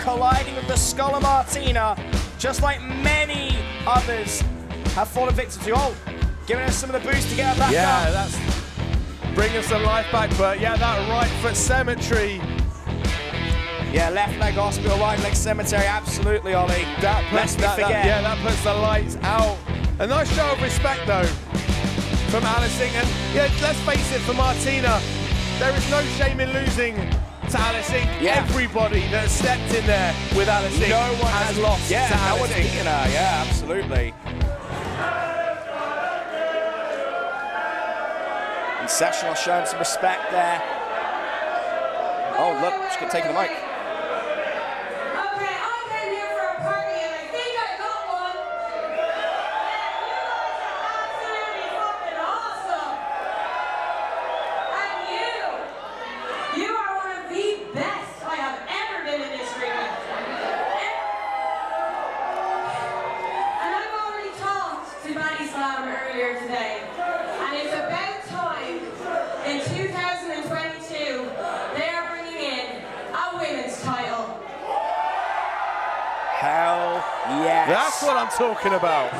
colliding with the skull of Martina, just like many others have fallen victim to. Oh, giving us some of the boost to get her back Yeah, up. that's bringing some life back. But yeah, that right foot cemetery. Yeah, left leg hospital, right leg cemetery, absolutely, Ollie. That puts that, that- forget. yeah, that puts the lights out. A nice show of respect though from Alice. And yeah, let's face it, for Martina, there is no shame in losing to Alice Ing. Yeah. Everybody that stepped in there with Alice Ing No one has, lost Yeah, to no Alice one's beaten her. Yeah, absolutely. And Sessional showing some respect there. Oh, look, she's taking the mic. Okay, I came here for a party and I think I got one. You guys are absolutely fucking awesome. And you, you are one of the best I have ever been in this ring with. And I've already talked to Maddie Slam earlier today, and it's about time in 2022 they are bringing in a women's title. Hell yes. That's what I'm talking about.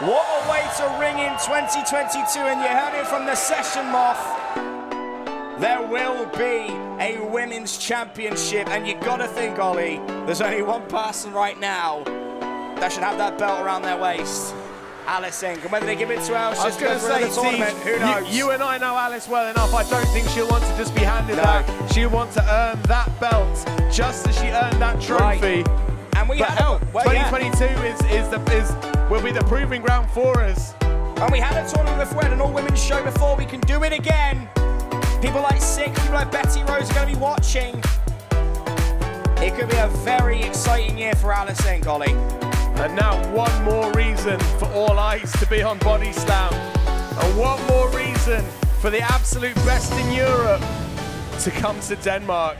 What a way to ring in 2022, and you heard it from the session moth. There will be a women's championship, and you gotta think, Ollie, there's only one person right now that should have that belt around their waist. Alice Ing. And whether they give it to her, I was just going go to say, the tournament, who knows? You, you and I know Alice well enough. I don't think she'll want to just be handed No. that. She'll want to earn that belt just as she earned that trophy. Right. and we But hell, well, yeah. 2022 is is the is will be the proving ground for us. And we had a tournament before, we had an all-women's show before, we can do it again. People like Six, people like Betty Rose are going to be watching. It could be a very exciting year for Alice Ing, Ollie. And now one more reason for all eyes to be on Body Slam. And one more reason for the absolute best in Europe to come to Denmark.